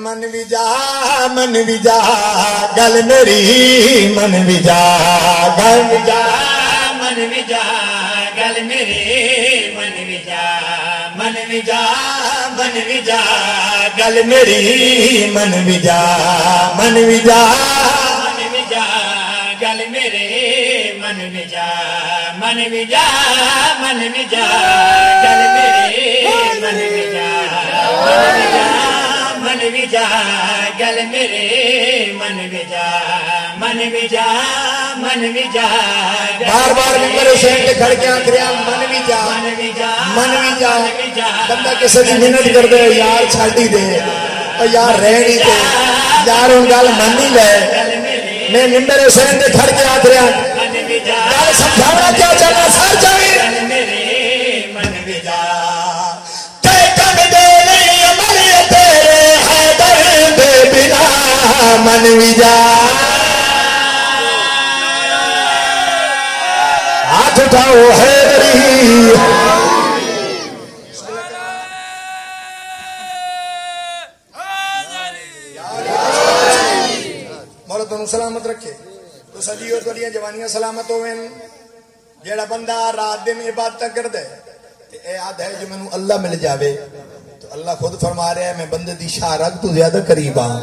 من بھی جا من بھی جا گل میری من بھی جا گل بھی جا من بھی جا گل میری من بھی جا من بھی جا من بھی جا گل میری من بھی جا من بھی جا من بھی جا گل میرے من بھی جا من بھی جا من بھی جا گل میرے من بھی جا من بھی جا من بھی جا گل میرے من بھی جا من بھی جا من بھی جا بار بار ممبر حسین کے کھڑ کے آنکھ من بھی جا من بھی جا من بھی جا بندہ کسی کی محنت کر دے یار چھڈ ہی دے اور یار رہ نہیں دے یار ان گل من نہیں لے میں ممبر حسین کے کھڑ کے جا گل سمجھانا کیا چاہنا سر جائے من بھی ہاتھ اٹھاؤ حیدری مولا تنوں سلامت رکھے تو سجیو تھوڑی جوانیاں سلامت ہوئن جیڑا بندہ رات دن عبادت کر دے تے اے یاد ہے جو مینوں اللہ مل جاوے تو اللہ خود فرما رہا ہے میں بندے دی شارک تو زیادہ قریب ہاں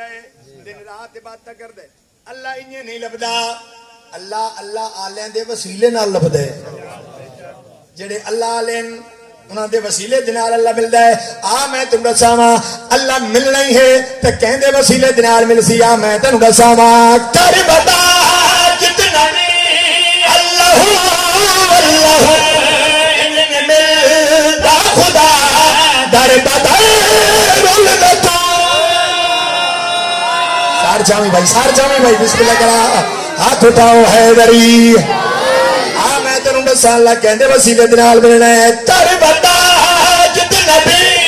اللہ دن رات عبادت کر دے اللہ انہیں نہیں لبدا۔ اللہ اللہ آلیاں دے وسیلے نال لبدا ہے جڑے اللہ آلین، انہاں دے وسیلے دنال اللہ ملدا ہے، آ میں تم دساواں، اللہ ملنا ہی ہے، تے کہندے وسیلے دنال مل سی، آ میں تینوں دساواں۔ کر بتا جتنا اللہ اللہ ملدا خدا۔ در سار جامی بھائی، سار جامی بھائی بسم اللہ کرا، ہاتھ اٹھاؤ، حیدری۔ آ، میں تینوں دساں اللہ کہندے، وسیلے دنال ملنا ہے۔ تر بتا جت نبی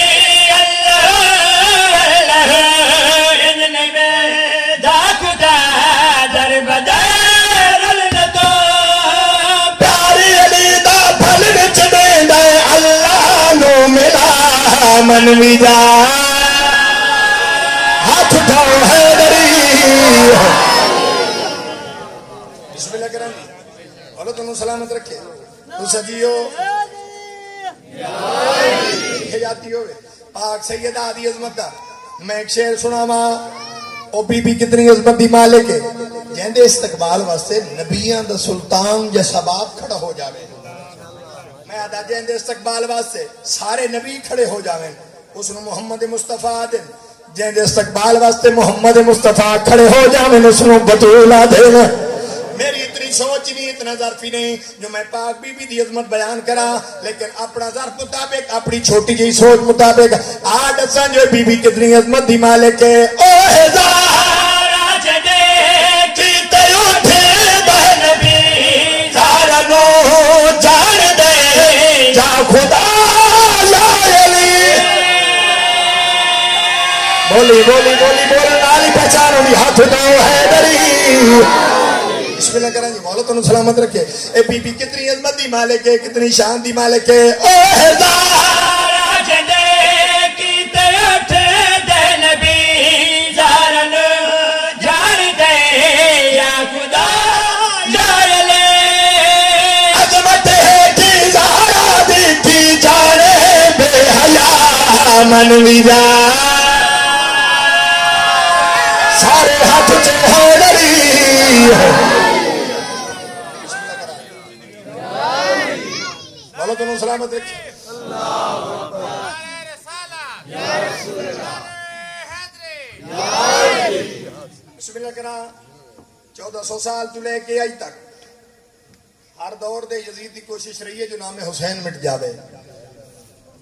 پیاری علی بسم اللہ کریں اللہ تنوں سلامت رکھے تو سجیو لکھے جاتی ہوئے پاک سیدہ آدھی عظمت دا میں ایک شعر سنا ماں او بی بی کتنی عظمت دی مالک ہے جہندے استقبال واسطے نبیان دا سلطان یا سباب کھڑا ہو جاوے میں آدھا جہندے استقبال واسطے سارے نبی کھڑے ہو جاوے اس نے محمد مصطفیٰ دن جہندے استقبال واسطے محمد مصطفیٰ کھڑے ہو جاوے اس نے بطولہ دن میری سوچ نہیں اتنا ظرفی نہیں جو میں پاک بی بی دی عظمت بیان کرا، لیکن اپنا ظرف مطابق، اپنی چھوٹی جی سوچ مطابق آج اساں جو بی بی کتنی عظمت دی مالک ہے۔ او ہزار کیتے اٹھے بہن بھی سارا نو جان دے۔ جا خدا یا علی بولی بولی بولی بولی، نالی پہچانو بھی ہاتھ اٹھاؤ حیدری بسم اللہ کریں جی مولا تنوں سلامت رکھے اے بی بی کتنی عظمت دی مالک ہے کتنی شان دی مالک ہے او ہزار عظمت ہے کی زہرا دی کی جانے بے حیا من وی مولا تنوں سلامت رکھے بسم اللہ کرا چودہ سو سال تو لے کے آئی تک ہر دور دے یزید دی کوشش رہی ہے جو نام حسین مٹ جاوے۔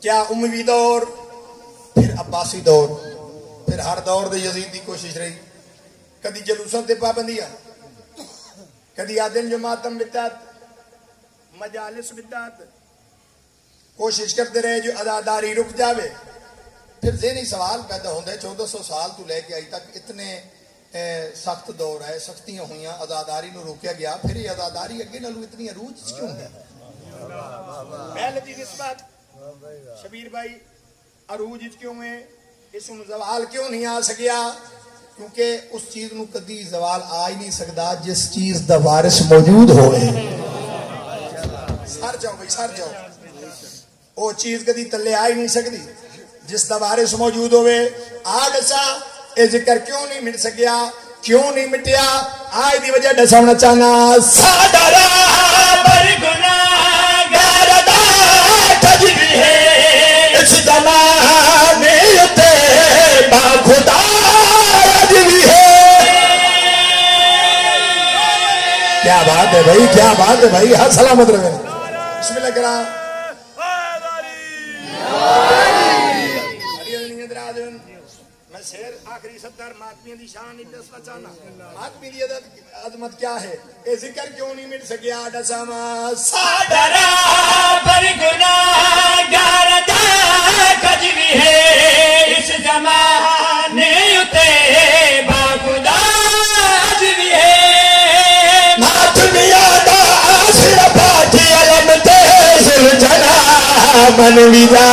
کیا اموی دور، پھر عباسی دور، پھر ہر دور دے یزید دی کوشش رہی۔ کدی جلوسوں تے پابندیاں، کدی آدم جماعتم بدعت مجالس بدعت کوشش کرتے رہے جو اداداری رک جاوے۔ پھر ذہنی سوال پیدا ہوتا ہے چودہ سو سال تو لے کے آئی تک اتنے سخت دور ہے، سختیاں ہوئیاں ازاداری نو روکیا گیا۔ پھر یہ ازاداری اگے نالو اتنی عروج کیوں ہے؟ پہلے دی نسبت شبیر بھائی، عروج کیوں ہے؟ اس نو زوال کیوں نہیں آ سکیا؟ کیونکہ اس چیز نو کدی زوال آ ہی نہیں سکدا جس چیز دا وارث موجود ہوئے۔ سر جاؤ بھائی، سر جاؤ۔ وہ چیز کدی تلے آ ہی نہیں سکتی۔ جس دا وارث موجود ہوئے آ دسا اے ذکر کیوں نہیں مٹ سکیا؟ کیوں نہیں مٹیا؟ آج دی وجہ دسانا چاہنا، ساڈا راہ پر گناہگار دا تجوی ہے۔ اس زمانے کیا بات ہے بھائی؟ کیا بات ہے بھائی؟ ہر سلامت رہے۔ بسم اللہ کرا میں شیر آخری ستر ماتمی دی شان نہیں دسنا چاہنا ماتمی دی عظمت کیا ہے؟ اے ذکر کیوں نہیں مل سکیا دساما ساڈا درا پر گناہگار دا تجوی ہے۔ اس زمانے اتے با خدا تجوی ہے۔ ماتمی دا آسر پاٹی علم تے سر جنا من ویجا